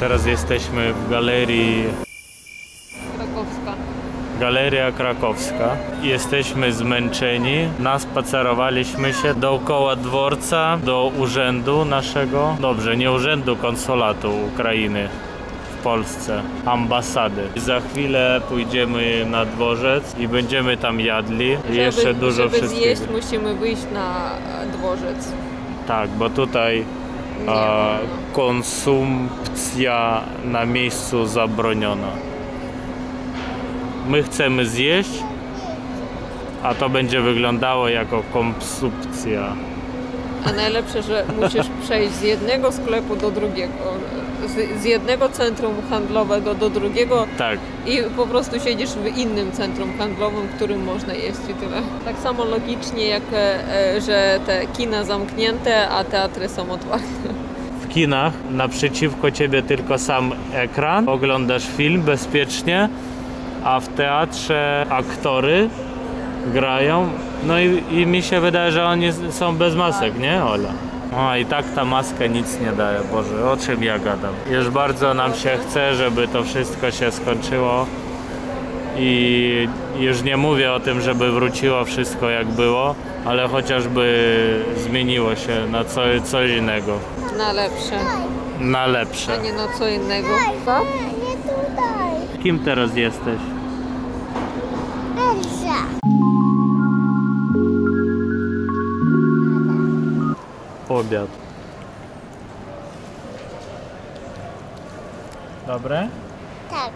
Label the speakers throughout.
Speaker 1: Teraz jesteśmy w galerii
Speaker 2: Krakowska.
Speaker 1: Galeria Krakowska. Jesteśmy zmęczeni. Naspacerowaliśmy się dookoła dworca do urzędu naszego. Dobrze, nie urzędu konsulatu Ukrainy w Polsce, ambasady. Za chwilę pójdziemy na dworzec i będziemy tam jadli. I jeszcze
Speaker 2: żeby,
Speaker 1: dużo
Speaker 2: żeby
Speaker 1: wszystkiego.
Speaker 2: zjeść, musimy wyjść na dworzec.
Speaker 1: Tak, bo tutaj. Konsumpcja na miejscu zabroniona. My chcemy zjeść, a to będzie wyglądało jako konsumpcja.
Speaker 2: A najlepsze, że musisz przejść z jednego sklepu do drugiego, z, z jednego centrum handlowego do drugiego
Speaker 1: Tak,
Speaker 2: i po prostu siedzisz w innym centrum handlowym, w którym można jeść i tyle. Tak samo logicznie jak, e, że te kina zamknięte, a teatry są otwarte.
Speaker 1: w kinach naprzeciwko ciebie tylko sam ekran, oglądasz film bezpiecznie, a w teatrze aktory grają. No i, i mi się wydaje, że oni są bez masek, nie Ola? O i tak ta maska nic nie daje, Boże, o czym ja gadam. Już bardzo nam się chce, żeby to wszystko się skończyło i już nie mówię o tym, żeby wróciło wszystko jak było, ale chociażby zmieniło się na co, coś innego,
Speaker 2: Na lepsze,
Speaker 1: na
Speaker 2: a
Speaker 1: lepsze.
Speaker 2: nie na co innego. Tak?
Speaker 3: Nie tutaj.
Speaker 1: Kim teraz jesteś?
Speaker 3: Elsa.
Speaker 1: Obiad. Dobre?
Speaker 3: Tak.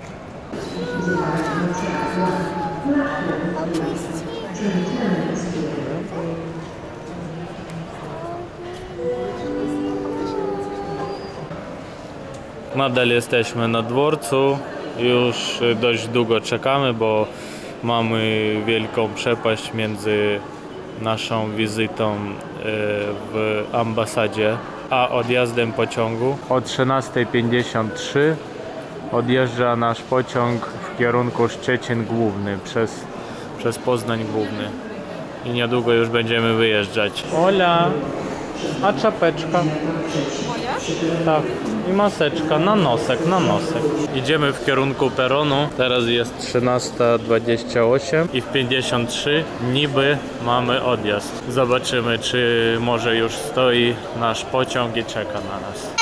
Speaker 1: Nadal jesteśmy na dworcu. Już dość długo czekamy, bo mamy wielką przepaść między naszą wizytą y, w ambasadzie a odjazdem pociągu. O 13.53 odjeżdża nasz pociąg w kierunku Szczecin Główny przez, przez Poznań Główny. I niedługo już będziemy wyjeżdżać. Ola, a czapeczka? Tak, i maseczka na nosek, na nosek. Idziemy w kierunku peronu. Teraz jest 13.28 i w 53 niby mamy odjazd. Zobaczymy, czy może już stoi nasz pociąg i czeka na nas.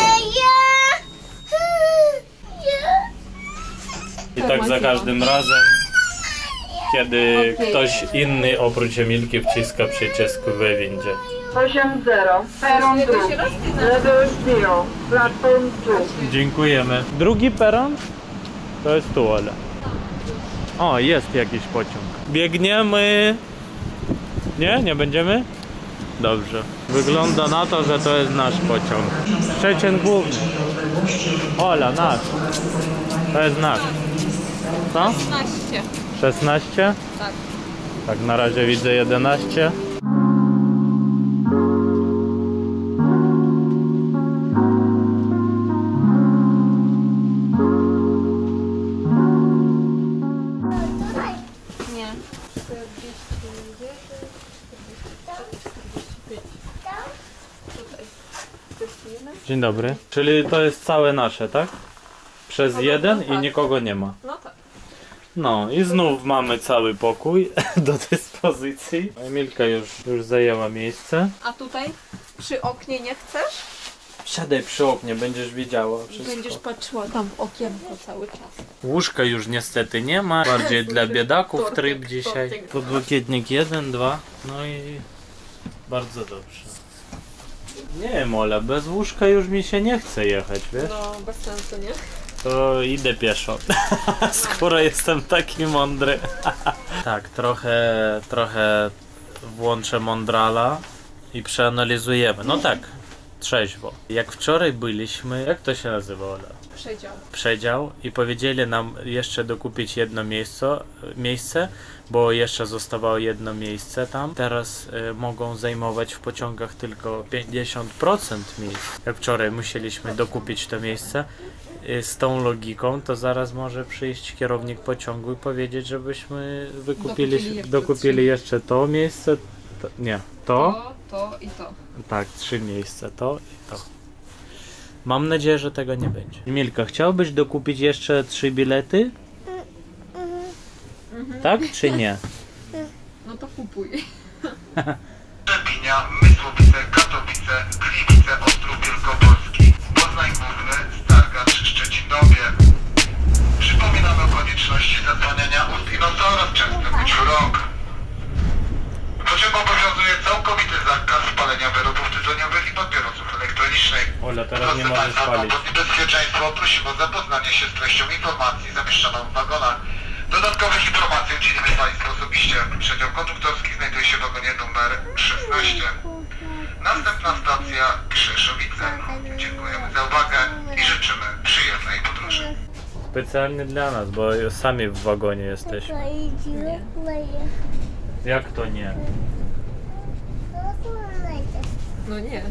Speaker 1: I tak za każdym razem, kiedy ktoś inny oprócz Emilki wciska przycisk w windzie.
Speaker 4: 8-0, peron drugi, lewy przyjął, platform tu.
Speaker 1: Dziękujemy. Drugi peron? To jest tu, Ola. O, jest jakiś pociąg. Biegniemy. Nie? Nie będziemy? Dobrze. Wygląda na to, że to jest nasz pociąg. Szczecin główny. Ola, nasz. To jest nasz. Co?
Speaker 2: 15.
Speaker 1: 16?
Speaker 2: Tak.
Speaker 1: Tak, na razie widzę 11. Dzień dobry. Czyli to jest całe nasze, tak? Przez jeden i
Speaker 2: tak.
Speaker 1: nikogo nie ma.
Speaker 2: No tak.
Speaker 1: No i znów mamy cały pokój do dyspozycji. Emilka już, już zajęła miejsce.
Speaker 2: A tutaj przy oknie nie chcesz?
Speaker 1: Siadaj przy oknie, będziesz widziała wszystko.
Speaker 2: Będziesz patrzyła tam w okienko cały czas.
Speaker 1: Łóżka już niestety nie ma, bardziej dla biedaków
Speaker 2: Tortek,
Speaker 1: tryb dzisiaj.
Speaker 2: tortek.
Speaker 1: Podłokietnik jeden, dwa, no i bardzo dobrze. Nie Ola, bez łóżka już mi się nie chce jechać, wiesz?
Speaker 2: No, bez sensu, nie?
Speaker 1: To idę pieszo. Skoro jestem taki mądry. tak, trochę, trochę włączę mądrala i przeanalizujemy. No tak, trzeźwo. Jak wczoraj byliśmy, jak to się nazywa, Ola?
Speaker 2: Przedział.
Speaker 1: Przedział i powiedzieli nam jeszcze dokupić jedno miejsce, miejsce bo jeszcze zostawało jedno miejsce tam. Teraz y, mogą zajmować w pociągach tylko 50% miejsc. Jak wczoraj musieliśmy dokupić to miejsce, y, z tą logiką, to zaraz może przyjść kierownik pociągu i powiedzieć, żebyśmy wykupili,
Speaker 2: Dokupili jeszcze trzy.
Speaker 1: jeszcze to miejsce, to, nie, to,
Speaker 2: To, to i to.
Speaker 1: tak, trzy miejsca, to i to. Mam nadzieję, że tego nie będzie. Milka, chciałbyś dokupić jeszcze trzy bilety? Tak czy nie?
Speaker 2: No to kupuj.
Speaker 5: bezpieczeństwo prosimy o zapoznanie się z treścią informacji zamieszczoną w wagonach. Dodatkowych informacji udzielimy Państwu osobiście. Przedział konduktorski znajduje się w wagonie numer 16. Następna stacja Krzeszowice. Dziękujemy za uwagę i życzymy przyjemnej podróży.
Speaker 1: Specjalnie dla nas, bo sami w wagonie jesteśmy.
Speaker 3: Nie.
Speaker 1: Jak to nie?
Speaker 2: No nie.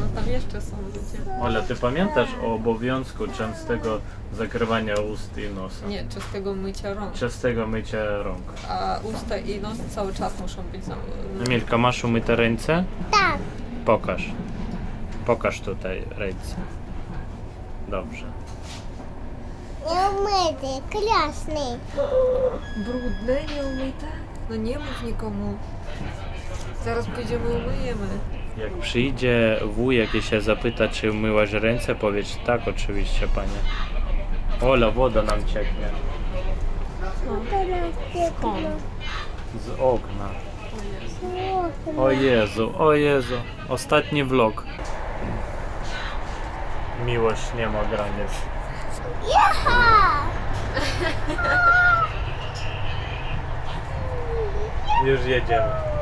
Speaker 2: No tam jeszcze są ludzie.
Speaker 1: Ola, ty pamiętasz o obowiązku częstego zakrywania ust i nosa?
Speaker 2: Nie, czystego mycia rąk.
Speaker 1: Częstego mycia rąk.
Speaker 2: A usta i nos cały czas muszą być zamknięte.
Speaker 1: Milka, masz umyte ręce?
Speaker 3: Tak.
Speaker 1: Pokaż. Pokaż tutaj ręce. Dobrze.
Speaker 3: Nie umyty, krasny.
Speaker 2: Brudne, nieumyte? No nie mów nikomu. Zaraz pójdziemy umyjemy.
Speaker 1: Jak przyjdzie wujek i się zapyta, czy umyłaś ręce, powiedz tak, oczywiście, panie. Ola, woda nam cieknie.
Speaker 2: Skąd?
Speaker 1: Z okna. O Jezu, o Jezu. Ostatni vlog. Miłość nie ma granic. Już jedziemy.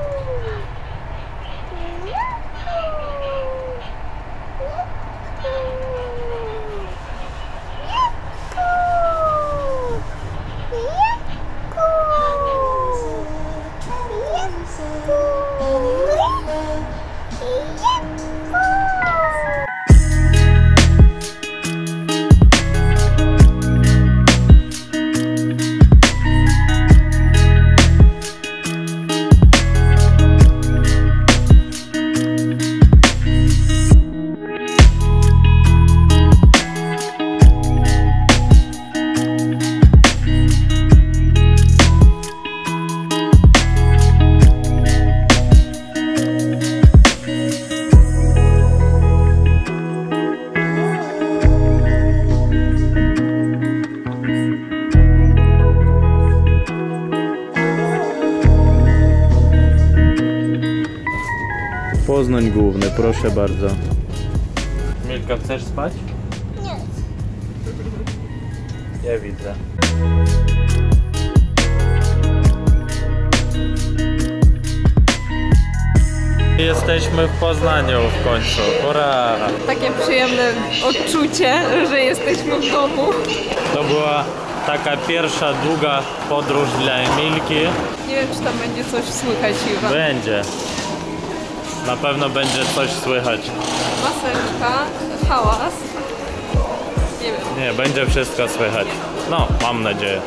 Speaker 1: Poznań Główny, proszę bardzo. Milka, chcesz spać?
Speaker 3: Nie.
Speaker 1: Ja widzę. Jesteśmy w Poznaniu w końcu. Ura!
Speaker 2: Takie przyjemne odczucie, że jesteśmy w domu.
Speaker 1: To była taka pierwsza długa podróż dla Emilki.
Speaker 2: Nie wiem, czy tam będzie coś słychać, Iwa.
Speaker 1: Będzie. Na pewno będzie coś słychać.
Speaker 2: Maseczka, hałas. Nie wiem.
Speaker 1: Nie, będzie wszystko słychać. No, mam nadzieję.